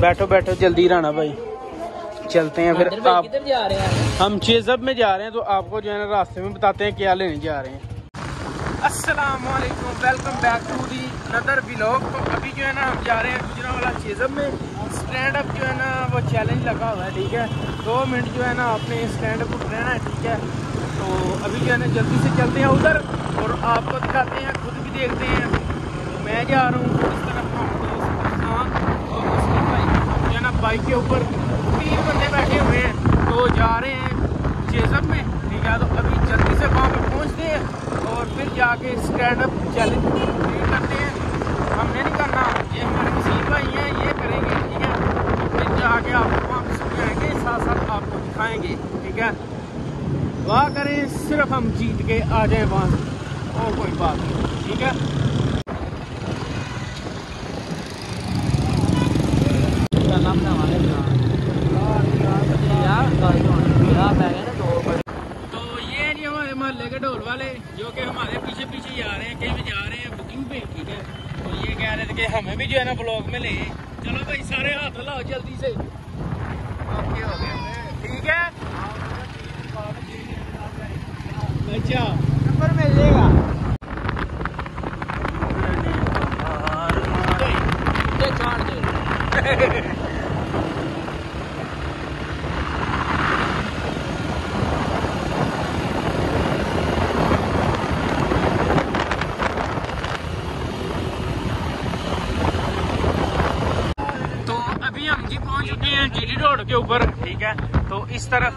بیٹھو بیٹھو جلدی رہنا بھائی۔ چلتے ہیں پھر آپ ہم چیزب میں جا رہے ہیں تو آپ کو جو ہے نا راستے میں بتاتے ہیں کیا لینے جا رہے ہیں۔ السلام علیکم ویلکم بیک ٹو دی ندر بلاگ تو ابھی جو ہے نا ہم جا رہے ہیں گجرا والا چیزم میں۔ اسٹینڈ اپ جو ہے نا وہ چیلنج لگا ہوا ہے ٹھیک ہے۔ دو منٹ جو ہے نا آپ نے اسٹینڈ اپ رہنا ہے ٹھیک ہے۔ تو ابھی جو ہے نا جلدی سے چلتے ہیں ادھر اور آپ کو دکھاتے ہیں خود بھی دیکھتے ہیں۔ میں جا رہا ہوں۔ کے اوپر تین بندے بیٹھے ہوئے ہیں۔ تو جا رہے ہیں چیزم میں۔ ٹھیک ہے، تو ابھی جلدی سے وہاں پہ پہنچتے ہیں اور پھر جا کے اسٹینڈ اپ چیلنج کرتے ہیں۔ ہم نے نہیں کرنا، یہ ہمارے مسیح بھائی ہیں، یہ کریں گے، ٹھیک ہے۔ پھر جا کے آپ کو وہاں پہ سمجھائیں گے، ساتھ ساتھ آپ کو دکھائیں گے، ٹھیک ہے۔ دعا کریں، صرف ہم جیت کے آ جائیں وہاں اور کوئی بات نہیں، ٹھیک ہے۔ دینا بلاگ میں لے چلو بھائی سارے ہاتھ لاؤ جلدی سے ٹھیک ہے اچھا نمبر جائے گا ہوڈ کے اوپر ٹھیک ہے؟ تو اس طرف۔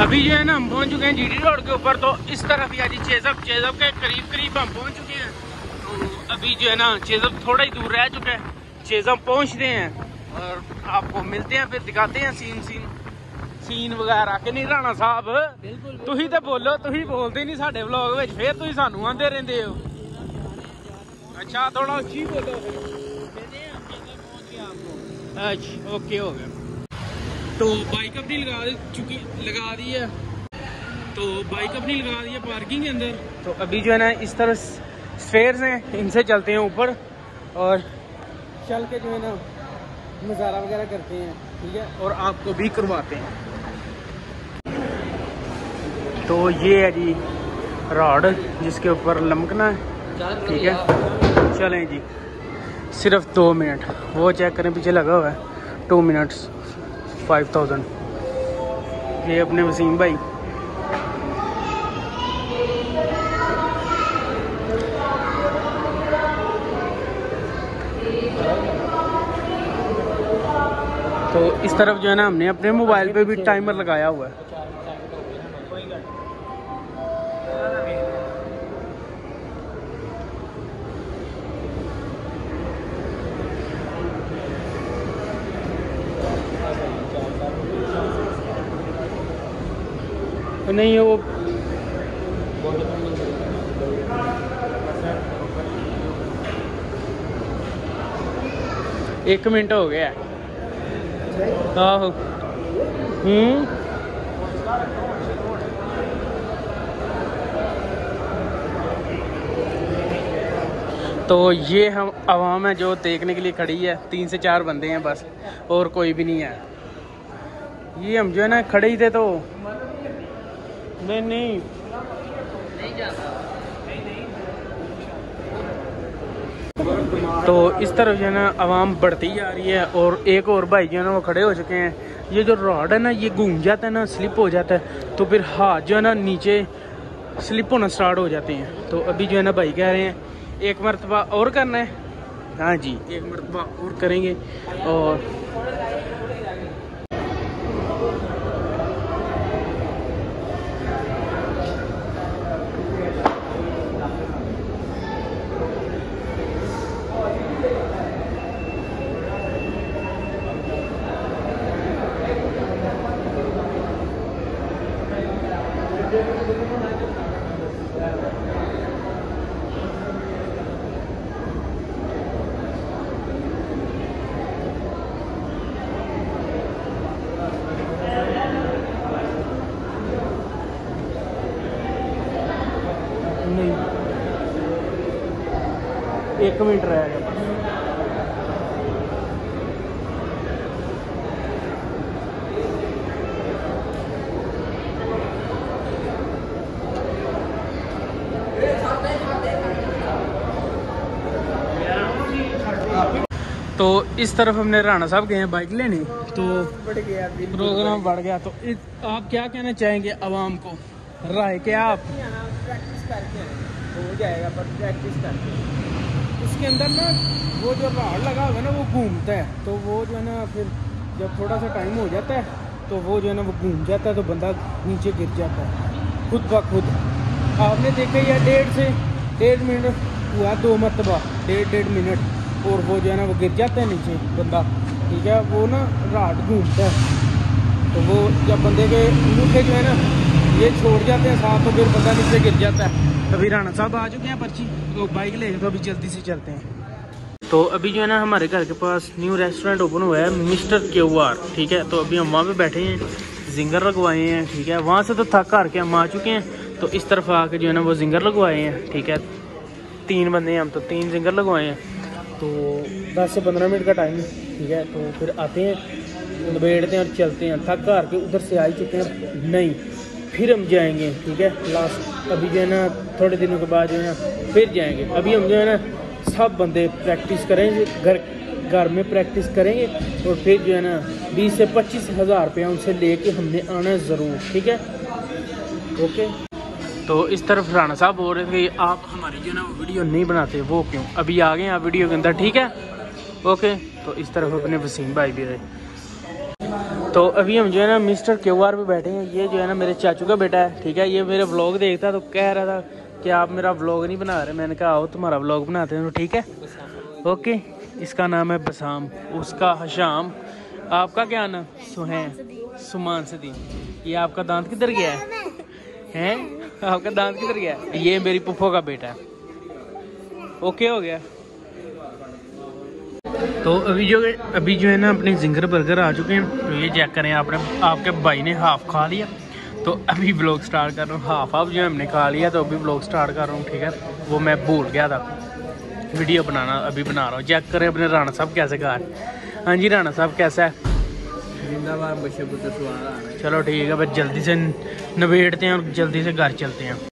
ابھی جو ہے نا ہم پہنچ چکے ہیں جی ڈی روڈ کے اوپر تو اس طرف یعنی یا جی چیزب چیزب کے قریب قریب ہم پہنچ چکے ہیں۔ تو ابھی جو ہے نا چیزب تھوڑا ہی دور رہ چکے ہے چیزب پہنچتے ہیں اور آپ کو ملتے ہیں پھر دکھاتے ہیں سین سین ਸੀਨ ਵਗੈਰਾ ਕਿ ਨਹੀਂ ਰਾਣਾ ਸਾਹਿਬ? ਤੁਸੀਂ ਤੇ ਬੋਲੋ ਤੁਸੀਂ ਬੋਲਦੇ ਨਹੀਂ ਸਾਡੇ ਵਲੌਗ ਵਿੱਚ ਫੇਰ ਤੁਸੀਂ ਸਾਨੂੰ ਆਂਦੇ ਰਹਿੰਦੇ ਹੋ। ਅੱਛਾ ਥੋੜਾ ਉੱਚੀ ਬੋਲੋ تو بائک اپنی لگا دی چکی لگا دی ہے تو بائک اپنی لگا دی ہے پارکنگ اندر تو ابھی جو ہے نا اس طرح سفیرز ہیں ان سے چلتے ہیں اوپر اور چل کے جو ہے نا وغیرہ کرتے ہیں ٹھیک ہے اور آپ کو بھی کرواتے ہیں تو یہ ہے جی راڈ جس کے اوپر لمکنا ہے۔ ٹھیک ہے۔ چلیں جی۔ صرف دو منٹ۔ وہ چیک کریں، پیچھے لگا ہوا ہے۔ Two minutes. فائیو تھاؤزینڈ یہ اپنے وسیم بھائی۔ تو اس طرف جو ہے نا، ہم نے اپنے موبائل پہ بھی ٹائمر لگایا ہوا ہے۔ نہیں وہ۔ ایک منٹ ہو گیا۔ آہو۔ ہوں۔ تو یہ ہم عوام ہے جو دیکھنے کے لیے کھڑی ہے۔ تین سے چار بندے ہیں بس، اور کوئی بھی نہیں ہے۔ یہ ہم جو ہے نا کھڑے ہی تھے تو نہیں نہیں۔ تو اس طرف جو ہے نا عوام بڑھتی جا رہی ہے اور ایک اور بھائی جو ہے نا وہ کھڑے ہو چکے ہیں۔ یہ جو راڈ ہے نا، یہ گھوم جاتا ہے نا، سلپ ہو جاتا ہے۔ تو پھر ہاتھ جو ہے نا نیچے سلپ ہونا سٹارٹ ہو جاتے ہیں۔ تو ابھی جو ہے نا بھائی کہہ رہے ہیں، ایک مرتبہ اور کرنا ہے۔ ہاں جی ایک مرتبہ اور کریں گے۔ اور ایک منٹ رہ گیا بس تو اس طرف ہم نے رانا صاحب گئے ہیں بائک لینے۔ تو پروگرام بڑھ گیا۔ تو آپ کیا کہنا چاہیں گے عوام کو؟ رائے کیا آپ؟ پریکٹس کر کے ہو جائے گا پر پریکٹس کر کے کے اندر نا وہ جو راڑ لگا ہوگا نا وہ گھومتا ہے، تو وہ جو ہے نا پھر جب تھوڑا سا ٹائم ہو جاتا ہے، تو وہ جو ہے نا وہ گھوم جاتا ہے، تو بندہ نیچے گر جاتا ہے۔ خود بخود آپ نے دیکھا یا ڈیڑھ سے ڈیڑھ منٹ ہوا، دو مرتبہ۔ ڈیڑھ ڈیڑھ منٹ۔ اور وہ جو ہے نا وہ گر جاتا ہے نیچے، بندہ۔ ٹھیک ہے، وہ نا راٹ گھومتا ہے۔ تو وہ جب بندے کے انگوٹھے جو ہے نا یہ چھوڑ جاتے ہیں ساتھ تو پھر بندہ نیچے گر جاتا ہے ابھی رانا صاحب آ چکے ہیں پرچی تو بائک لے کے تو ابھی جلدی سے چلتے ہیں تو ابھی جو ہے نا ہمارے گھر کے پاس نیو ریسٹورینٹ اوپن ہوا ہے مسٹر کیو آر ٹھیک ہے تو ابھی ہم وہاں پہ بیٹھے ہیں زنگر لگوائے ہیں ٹھیک ہے وہاں سے تو تھک کر کے ہم آ چکے ہیں تو اس طرف آ کے جو ہے نا وہ زنگر لگوائے ہیں ٹھیک ہے تین بندے ہیں ہم تو تین زنگر لگوائے ہیں تو دس سے پندرہ منٹ کا ٹائم ہے ٹھیک ہے تو پھر آتے ہیں نبیڑتے ہیں اور چلتے ہیں تھک کر کے ادھر سے آ ہی چکے ہیں نہیں پھر ہم جائیں گے، ٹھیک ہے؟ لاسٹ ابھی جو ہے نا، تھوڑے دنوں کے بعد جو ہے نا، پھر جائیں گے۔ ابھی ہم جو ہے نا، سب بندے پریکٹس کریں گے، گھر گھر میں پریکٹس کریں گے اور پھر جو ہے نا، بیس سے پچیس ہزار روپیہ ان سے لے کے ہم نے آنا ہے ضرور، ٹھیک ہے؟ اوکے تو اس طرف رانا صاحب بول رہے تھے کہ آپ ہماری جو ہے نا ویڈیو نہیں بناتے، وہ کیوں؟ ابھی آ گئے ہیں آپ ویڈیو کے اندر، ٹھیک ہے؟ اوکے تو اس طرف اپنے وسیم بھائی بھی رہے۔ تو ابھی ہم جو ہے نا مسٹر کیو آر پہ بیٹھے ہیں۔ یہ جو ہے نا میرے چاچو کا بیٹا ہے، ٹھیک ہے؟ یہ میرے بلاگ دیکھتا ہے تو کہہ رہا تھا کہ آپ میرا بلاگ نہیں بنا رہے۔ میں نے کہا، آؤ تمہارا بلاگ بناتے ہیں تو ٹھیک ہے؟ اوکے اس کا نام ہے بسام، اس کا حشام۔ آپ کا کیا نام؟ سہین سمان صدی یہ آپ کا دانت کدھر گیا ہے؟ ہیں؟ آپ کا دانت کدھر گیا ہے؟ یہ میری پپھو کا بیٹا ہے۔ اوکے ہو گیا۔ تو ابھی جو ابھی جو ہے نا اپنے زنگر برگر آ چکے ہیں تو یہ چیک کریں آپ نے آپ کے بھائی نے ہاف کھا لیا۔ تو ابھی بلاگ سٹارٹ کر رہا ہوں۔ ہاف ہاف جو ہے ہم نے کھا لیا تو ابھی بلاگ سٹارٹ کر رہا ہوں ٹھیک ہے؟ وہ میں بھول گیا تھا۔ ویڈیو بنانا ابھی بنا رہا ہوں۔ چیک کریں اپنے رانا صاحب کیسے کھا رہے ہیں۔ ہاں جی رانا صاحب کیسا ہے؟ چلو ٹھیک ہے بس جلدی سے نبیڑتے ہیں اور جلدی سے گھر چلتے ہیں۔